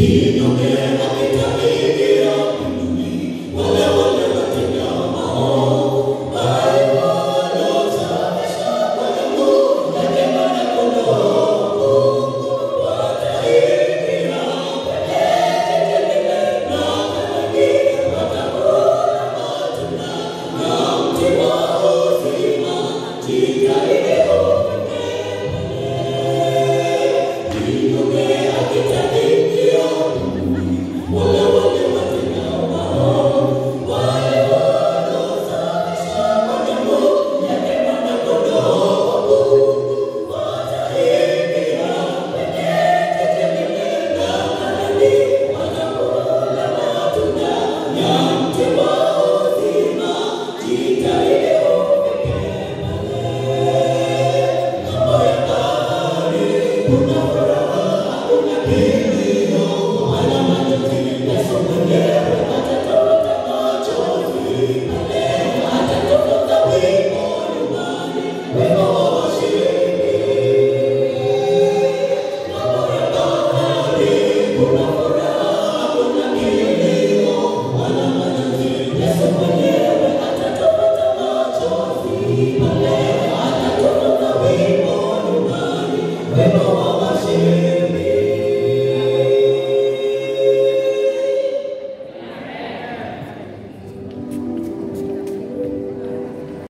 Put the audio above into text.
He no me.